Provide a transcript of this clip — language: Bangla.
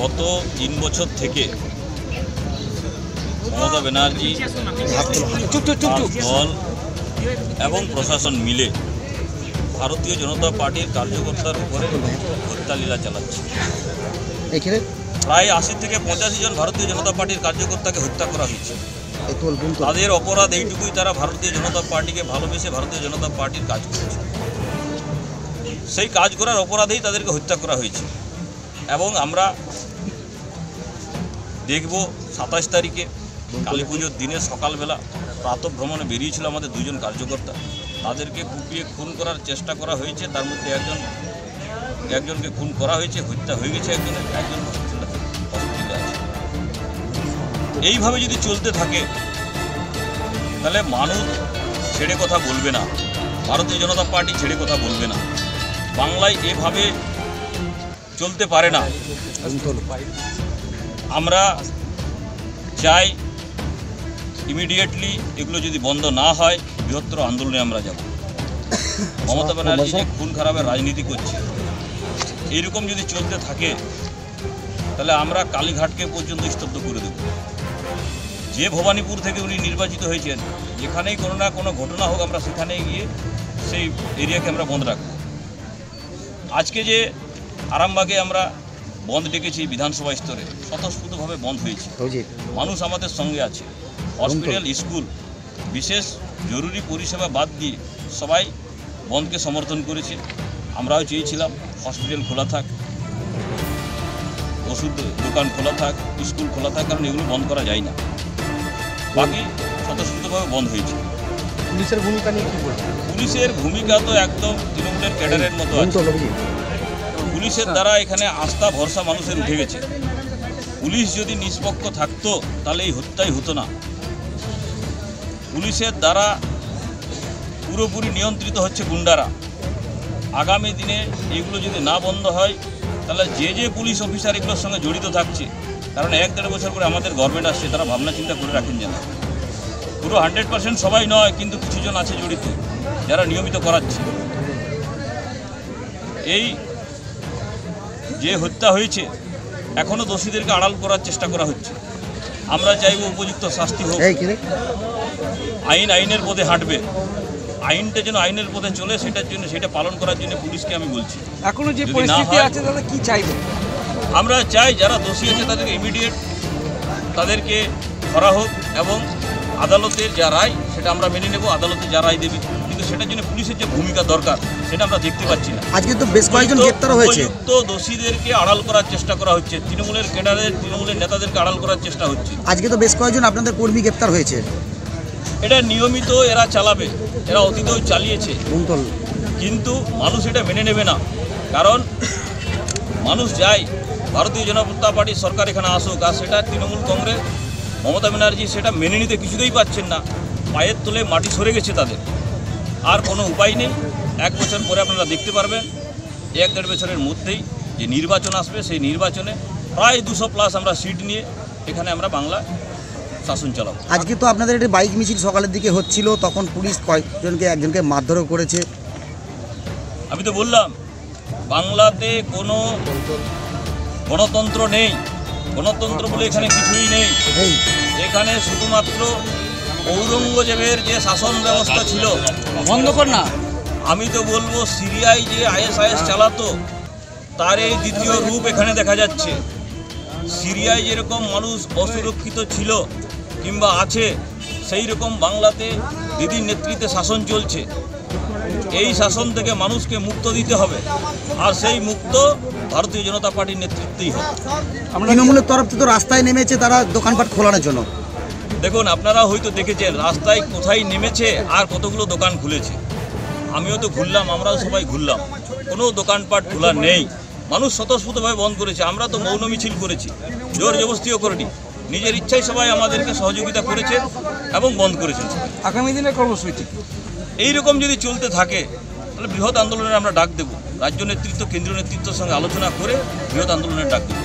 গত তিন বছর থেকে মমতা ব্যানার্জি দল এবং প্রশাসন মিলে ভারতীয় জনতা পার্টির কার্যকর্তার উপরে হত্যালীলা চালাচ্ছে। প্রায় আশি থেকে পঁচাশি জন ভারতীয় জনতা পার্টির কার্যকর্তাকে হত্যা করা হয়েছে। তাদের অপরাধ এইটুকুই তারা ভারতীয় জনতা পার্টিকে ভালোবেসে ভারতীয় জনতা পার্টির কাজ করেছে। সেই কাজ করার অপরাধেই তাদেরকে হত্যা করা হয়েছে। এবং আমরা দেখব সাতাশ তারিখে কালী পুজোর দিনে সকালবেলা প্রাতঃভ্রমণে বেরিয়েছিল আমাদের দুজন কার্যকর্তা। তাদেরকে কুপিয়ে খুন করার চেষ্টা করা হয়েছে। তার মধ্যে একজন, একজনকে খুন করা হয়েছে, হত্যা হয়ে গেছে একজনের, একজন এইভাবে যদি চলতে থাকে, তাহলে মানুষ ছেড়ে কথা বলবে না। ভারতীয় জনতা পার্টি ছেড়ে কথা বলবে না। বাংলায় এভাবে চলতে পারে না। আমরা চাই ইমিডিয়েটলি এগুলো যদি বন্ধ না হয় বৃহত্তর আন্দোলনে আমরা যাব। মমতা ব্যানার্জি যে খুন খারাপের রাজনীতি করছে এইরকম যদি চলতে থাকে তাহলে আমরা কালীঘাটকে পর্যন্ত স্তব্ধ করে দেব। যে ভবানীপুর থেকে উনি নির্বাচিত হয়েছেন যেখানেই কোনো না কোনো ঘটনা হোক আমরা সেখানেই গিয়ে সেই এরিয়াকে আমরা বন্ধ রাখব। আজকে যে আরামবাগে আমরা বন্ধ ডেকেছি বিধানসভা স্তরে স্বতঃস্ফূর্তভাবে বন্ধ হয়েছে। মানুষ আমাদের সঙ্গে আছে। হসপিটাল স্কুল বিশেষ জরুরি পরিষেবা বাদ দিয়ে সবাই বন্ধকে সমর্থন করেছে। আমরাও চেয়েছিলাম হসপিটাল খোলা থাক ওষুধ দোকান খোলা থাক স্কুল খোলা থাক কারণ এগুলো বন্ধ করা যায় না। বাকি স্বতঃস্ফূর্তভাবে বন্ধ হয়েছে। পুলিশের ভূমিকা নিয়ে কি পুলিশের ভূমিকা তো একদম তৃণমূলের ক্যাডারের মতো আছে। পুলিশের দ্বারা এখানে আস্থা, ভরসা মানুষের উঠে গেছে। পুলিশ যদি নিষ্পক্ষ থাকতো, তাহলে এই হত্যাই হতো না। পুলিশের দ্বারা পুরোপুরি নিয়ন্ত্রিত হচ্ছে গুন্ডারা। আগামী দিনে এগুলো যদি না বন্ধ হয়, তাহলে যে যে পুলিশ অফিসার এগুলোর সঙ্গে জড়িত থাকছে, কারণ এক দেড় বছর করে আমাদের গভর্নমেন্ট আসছে, তারা ভাবনা চিন্তা করে রাখেন যেন। পুরো হান্ড্রেড পার্সেন্ট সবাই নয়, কিন্তু কিছুজন আছে জড়িত, যারা নিয়মিত করাচ্ছে। এই যে হত্যা হয়েছে এখনও দোষীদেরকে আড়াল করার চেষ্টা করা হচ্ছে। আমরা চাইব উপযুক্ত শাস্তি হোক। আইন আইনের পথে হাঁটবে। আইনটা যেন আইনের পথে চলে সেটার জন্য সেটা পালন করার জন্য পুলিশকে আমি বলছি। এখনও যে পরিস্থিতি আছে দাদা কি চাইবেন আমরা চাই যারা দোষী আছে তাদেরকে ইমিডিয়েট তাদেরকে ধরা হোক এবং আদালতের যা রায় সেটা আমরা মেনে নেব। আদালতে যা রায় দেবে। সেটার জন্য পুলিশের যে ভূমিকা দরকার সেটা আমরা দেখতে পাচ্ছি না। আজকে তো বেশ কয়েকজন গ্রেপ্তার হয়েছে। উপযুক্ত দোষীদেরকে আড়াল করার চেষ্টা করা হচ্ছে তৃণমূলের ক্যাডারের তৃণমূলের নেতাদেরকে আড়াল করার চেষ্টা হচ্ছে। আজকে তো বেশ কয়েকজন আপনাদের কর্মী গ্রেপ্তার হয়েছে। এটা নিয়মিত এরা চালাবে এরা অতীতেও চালিয়েছে। কিন্তু মানুষ এটা মেনে নেবে না। কারণ মানুষ যায় ভারতীয় জনতা পার্টির সরকার এখানে আসুক আর সেটা তৃণমূল কংগ্রেস মমতা ব্যানার্জি সেটা মেনে নিতে কিছুতেই পাচ্ছেন না। পায়ের তলে মাটি সরে গেছে তাদের। আর কোনো উপায় নেই। এক বছর পরে আপনারা দেখতে পারবেন এক দেড় বছরের মধ্যেই যে নির্বাচন আসবে সেই নির্বাচনে প্রায় দুশো প্লাস আমরা সিট নিয়ে এখানে আমরা বাংলা শাসন চালাবো। আজকে তো আপনাদের একটি বাইক মিছিল সকালের দিকে হচ্ছিল তখন পুলিশ কয়েকজনকে একজনকে মারধরও করেছে। আমি তো বললাম বাংলাতে কোনো গণতন্ত্র নেই। গণতন্ত্র বলে এখানে কিছুই নেই। এখানে শুধুমাত্র ঔরঙ্গজেবের যে শাসন ব্যবস্থা ছিল বন্ধ কর না। আমি তো বলব সিরিয়ায় যে আইএসআইএস চালাতো তার এই দ্বিতীয় রূপ এখানে দেখা যাচ্ছে। সিরিয়ায় যেরকম মানুষ অসুরক্ষিত ছিল কিংবা আছে সেই রকম বাংলাতে দিদির নেতৃত্বে শাসন চলছে। এই শাসন থেকে মানুষকে মুক্ত দিতে হবে আর সেই মুক্ত ভারতীয় জনতা পার্টির নেতৃত্বেই হবে। তৃণমূলের তরফ থেকে তো রাস্তায় নেমেছে তারা দোকানপাট খোলানোর জন্য। দেখুন আপনারা হয়তো দেখেছেন রাস্তায় কোথায় নেমেছে আর কতগুলো দোকান খুলেছে। আমিও তো ঘুরলাম আমরাও সবাই ঘুরলাম। কোনো দোকানপাট খোলা নেই। মানুষ স্বতঃস্ফূর্তভাবে বন্ধ করেছে আমরা তো মৌন মিছিল করেছি। জোর জবস্তিও করেনি। নিজের ইচ্ছায় সবাই আমাদেরকে সহযোগিতা করেছে এবং বন্ধ করেছেন। আগামী দিনের কর্মসূচি এইরকম যদি চলতে থাকে তাহলে বৃহৎ আন্দোলনের আমরা ডাক দেব। রাজ্য নেতৃত্ব কেন্দ্রীয় নেতৃত্বের সঙ্গে আলোচনা করে বৃহৎ আন্দোলনের ডাক দেবো।